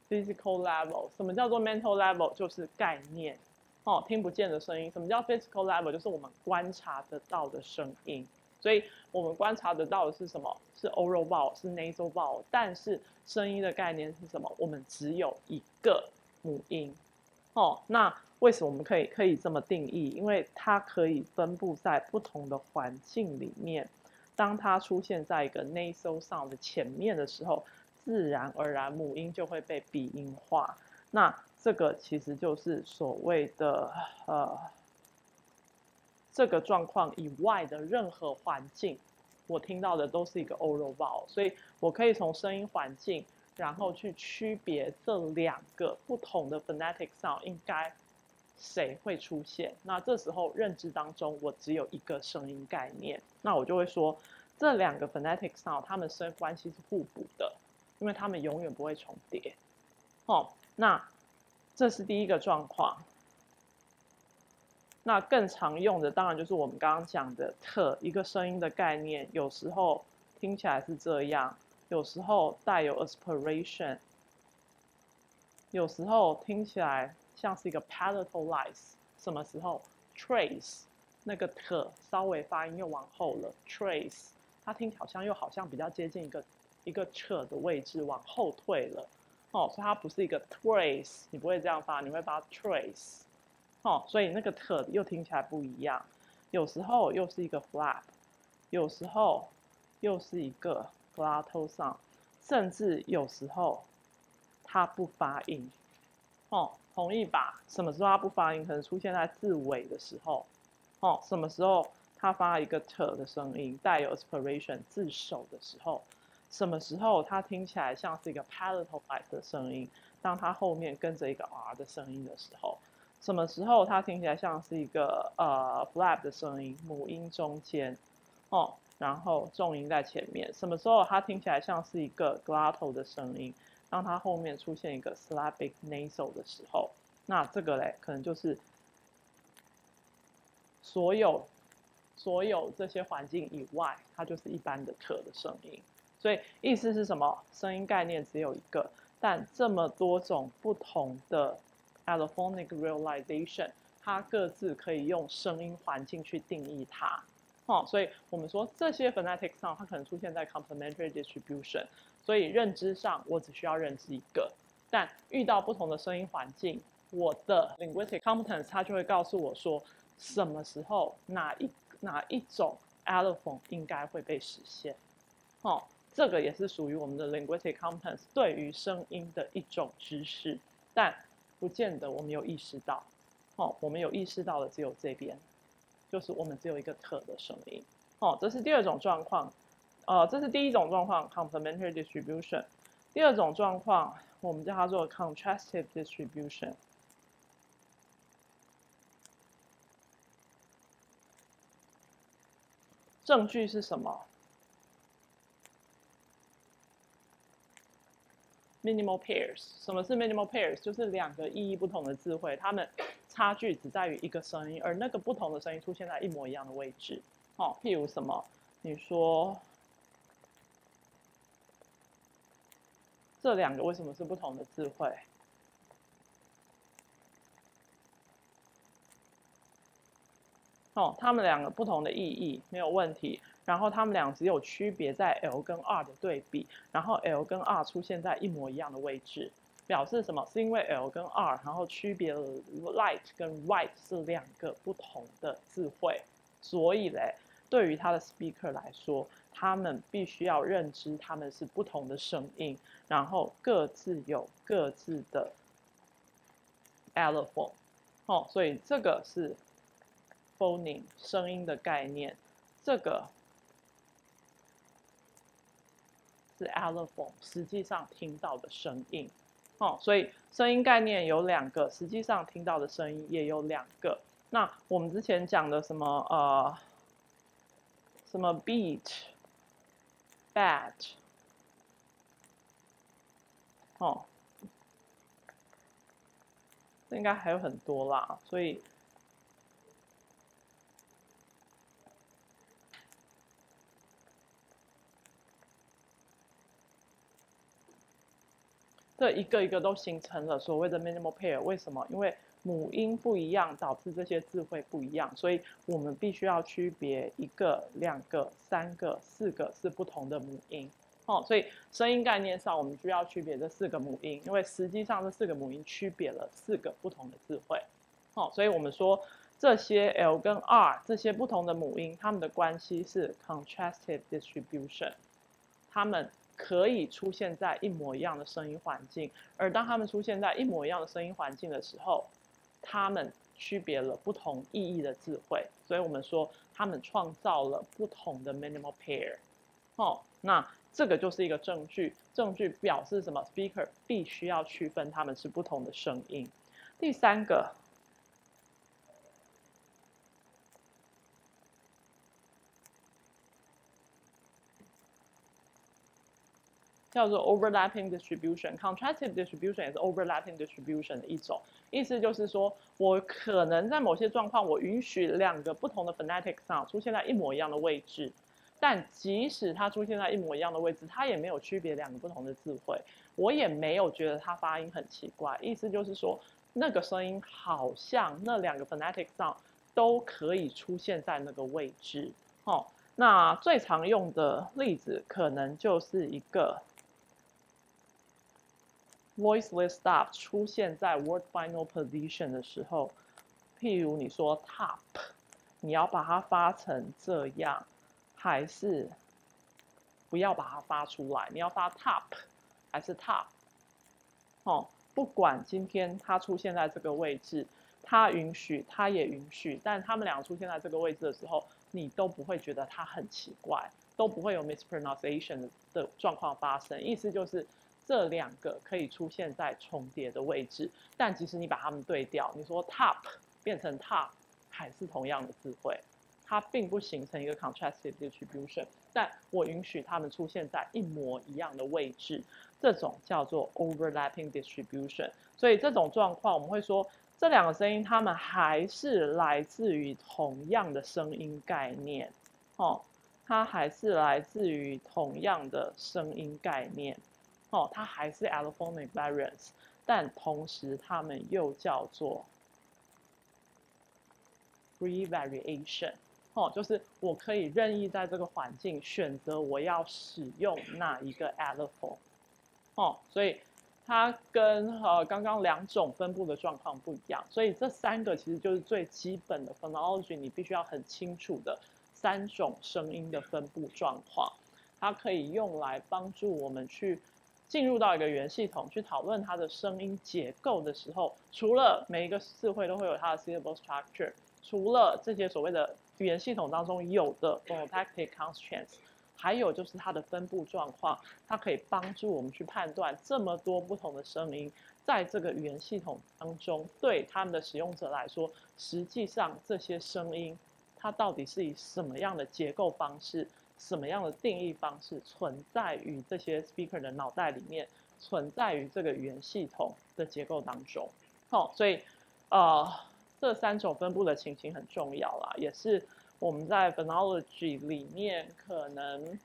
physical level。什么叫做 mental level？就是概念，哦，听不见的声音。什么叫 physical level？就是我们观察得到的声音。所以我们观察得到的是什么？是 oral vowel，是 nasal vowel。但是声音的概念是什么？我们只有一个母音。哦，那。为什么我们可以可以这么定义？因为它可以分布在不同的环境里面。当它出现在一个 nasal sound 的前面的时候，自然而然母音就会被鼻音化。那这个其实就是所谓的呃这个状况以外的任何环境，我听到的都是一个 oral vowel。所以我可以从声音环境，然后去区别这两个不同的 phonetic sound 应该。谁会出现？那这时候认知当中，我只有一个声音概念，那我就会说，这两个 phonetic sound 它们声关系是互补的，因为它们永远不会重叠。哦，那这是第一个状况。那更常用的当然就是我们刚刚讲的特一个声音的概念，有时候听起来是这样，有时候带有 aspiration，有时候听起来。像是一个 palatalize，什么时候 trace 那个特稍微发音又往后了，trace 它听好像又好像比较接近一个一个 ch 的位置往后退了，哦，所以它不是一个 trace，你不会这样发，你会发 trace，哦，所以那个扯又听起来不一样，有时候又是一个 flap，有时候又是一个 glottal sound，甚至有时候它不发音，哦。同意吧？什么时候它不发音？可能出现在字尾的时候，哦，什么时候它发一个扯的声音，带有 aspiration 字首的时候，什么时候它听起来像是一个 palatalize 的声音，当它后面跟着一个 r 的声音的时候，什么时候它听起来像是一个呃 flap 的声音，母音中间，哦，然后重音在前面，什么时候它听起来像是一个 glottal 的声音？当它后面出现一个 syllabic nasal 的时候，那这个嘞，可能就是所有所有这些环境以外，它就是一般的特的声音。所以意思是什么？声音概念只有一个，但这么多种不同的 allophonic realization，它各自可以用声音环境去定义它。哦，所以我们说这些 phonetic sound 它可能出现在 complementary distribution。所以认知上，我只需要认知一个，但遇到不同的声音环境，我的 linguistic competence 它就会告诉我说，什么时候哪一哪一种 allophone 应该会被实现。哦，这个也是属于我们的 linguistic competence 对于声音的一种知识，但不见得我们有意识到。哦，我们有意识到的只有这边，就是我们只有一个特的声音。哦，这是第二种状况。呃，这是第一种状况，complementary distribution。第二种状况，我们叫它做 contrastive distribution。证据是什么？minimal pairs。什么是 minimal pairs？就是两个意义不同的智慧，它们差距只在于一个声音，而那个不同的声音出现在一模一样的位置。哦，譬如什么？你说。这两个为什么是不同的智慧？哦，他们两个不同的意义没有问题。然后他们俩只有区别在 L 跟 R 的对比，然后 L 跟 R 出现在一模一样的位置，表示什么？是因为 L 跟 R，然后区别了 light 跟 right 是两个不同的智慧，所以嘞，对于他的 speaker 来说。他们必须要认知，他们是不同的声音，然后各自有各自的 allophone，哦，所以这个是 phoning 声音的概念，这个是 allophone 实际上听到的声音，哦，所以声音概念有两个，实际上听到的声音也有两个。那我们之前讲的什么呃，什么 beat。bat，哦，应该还有很多啦，所以这一个一个都形成了所谓的 minimal pair。为什么？因为母音不一样，导致这些字汇不一样，所以我们必须要区别一个、两个、三个、四个是不同的母音。哦，所以声音概念上，我们需要区别这四个母音，因为实际上这四个母音区别了四个不同的智慧。哦，所以我们说这些 L 跟 R 这些不同的母音，它们的关系是 contrastive distribution，它们。可以出现在一模一样的声音环境，而当他们出现在一模一样的声音环境的时候，他们区别了不同意义的智慧，所以我们说他们创造了不同的 minimal pair。哦，那这个就是一个证据，证据表示什么？Speaker 必须要区分他们是不同的声音。第三个。叫做 overlapping distribution，contrastive distribution 也是 overlapping distribution 的一种。意思就是说，我可能在某些状况，我允许两个不同的 phonetic sound 出现在一模一样的位置，但即使它出现在一模一样的位置，它也没有区别两个不同的字汇，我也没有觉得它发音很奇怪。意思就是说，那个声音好像那两个 phonetic sound 都可以出现在那个位置。哦，那最常用的例子可能就是一个。Voiceless stop 出现在 word final position 的时候，譬如你说 top，你要把它发成这样，还是不要把它发出来？你要发 top 还是 top？哦，不管今天它出现在这个位置，它允许，它也允许，但他们两个出现在这个位置的时候，你都不会觉得它很奇怪，都不会有 mispronunciation 的状况发生。意思就是。这两个可以出现在重叠的位置，但即使你把它们对调，你说 top 变成 top，还是同样的字汇，它并不形成一个 contrastive distribution。但我允许它们出现在一模一样的位置，这种叫做 overlapping distribution。所以这种状况，我们会说这两个声音它们还是来自于同样的声音概念，哦，它还是来自于同样的声音概念。哦，它还是 allophonic variants，但同时它们又叫做 free variation。哦，就是我可以任意在这个环境选择我要使用哪一个 allophone。哦，所以它跟呃刚刚两种分布的状况不一样。所以这三个其实就是最基本的 phonology，你必须要很清楚的三种声音的分布状况，它可以用来帮助我们去。进入到一个语言系统去讨论它的声音结构的时候，除了每一个词汇都会有它的 syllable structure，除了这些所谓的语言系统当中有的 phonotactic constraints，还有就是它的分布状况，它可以帮助我们去判断这么多不同的声音，在这个语言系统当中，对他们的使用者来说，实际上这些声音它到底是以什么样的结构方式？什么样的定义方式存在于这些 speaker 的脑袋里面，存在于这个语言系统的结构当中？好，所以呃，这三种分布的情形很重要啦，也是我们在 phonology 里面可能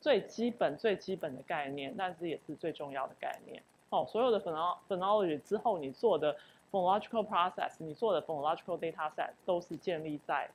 最基本、最基本的概念，但是也是最重要的概念。哦，所有的 phonology 之后，你做的 phonological process，你做的 phonological data set 都是建立在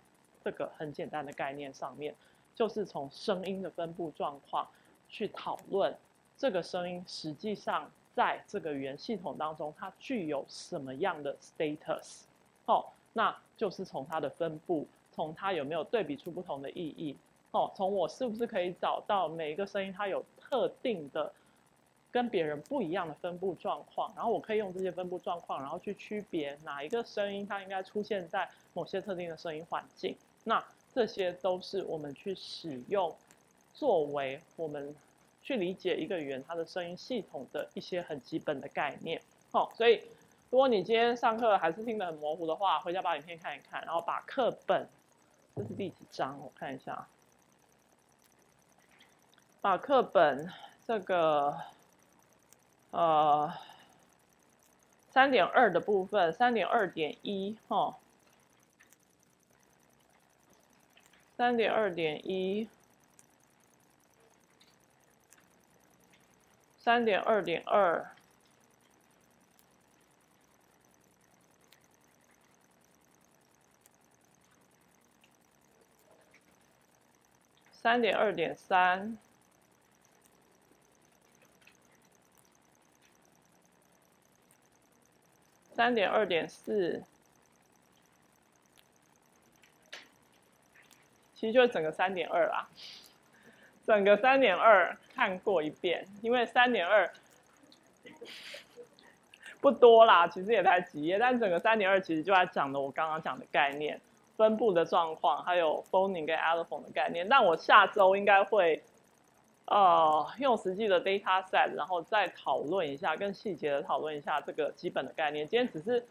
这个很简单的概念上面。就是从声音的分布状况去讨论这个声音实际上在这个语言系统当中它具有什么样的 status，哦，那就是从它的分布，从它有没有对比出不同的意义，哦，从我是不是可以找到每一个声音它有特定的跟别人不一样的分布状况，然后我可以用这些分布状况，然后去区别哪一个声音它应该出现在某些特定的声音环境，那。这些都是我们去使用，作为我们去理解一个语言它的声音系统的一些很基本的概念。好，所以如果你今天上课还是听得很模糊的话，回家把影片看一看，然后把课本，这是第几章？我看一下，把课本这个呃三点二的部分，三点二点一，哈。三点二点一，三点二点二，三点二点三，三点二点四。其实就是整个三点二啦，整个三点二看过一遍，因为三点二不多啦，其实也才几页，但整个三点二其实就在讲的我刚刚讲的概念，分布的状况，还有 phoning 跟 allophone 的概念。但我下周应该会，呃，用实际的 data set，然后再讨论一下，更细节的讨论一下这个基本的概念。今天只是。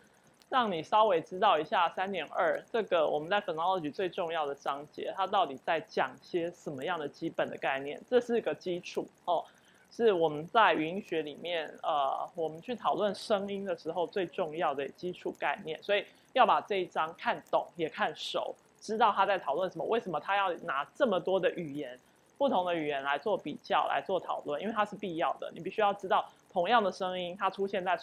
让你稍微知道一下三点二这个我们在 phonology 最重要的章节，它到底在讲些什么样的基本的概念？这是一个基础哦，是我们在语音学里面呃，我们去讨论声音的时候最重要的基础概念。所以要把这一章看懂也看熟，知道他在讨论什么，为什么他要拿这么多的语言，不同的语言来做比较来做讨论，因为它是必要的。你必须要知道同样的声音，它出现在。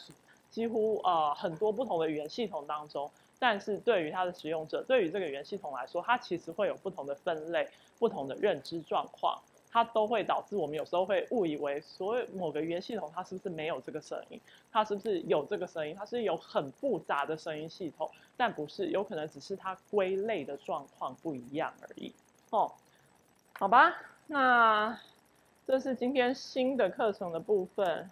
几乎呃很多不同的语言系统当中，但是对于它的使用者，对于这个语言系统来说，它其实会有不同的分类、不同的认知状况，它都会导致我们有时候会误以为，所有某个语言系统它是不是没有这个声音，它是不是有这个声音，它是有很复杂的声音系统，但不是，有可能只是它归类的状况不一样而已。哦，好吧，那这是今天新的课程的部分。